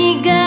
ini